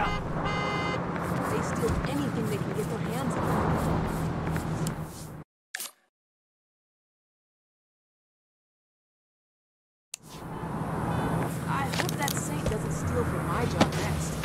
up. They steal anything they can get their hands on. I hope that saint doesn't steal from my job next.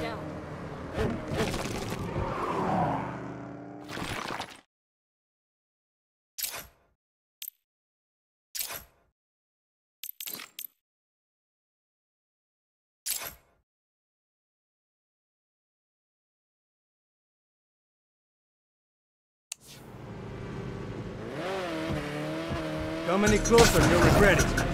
Down. Come any closer you'll regret it.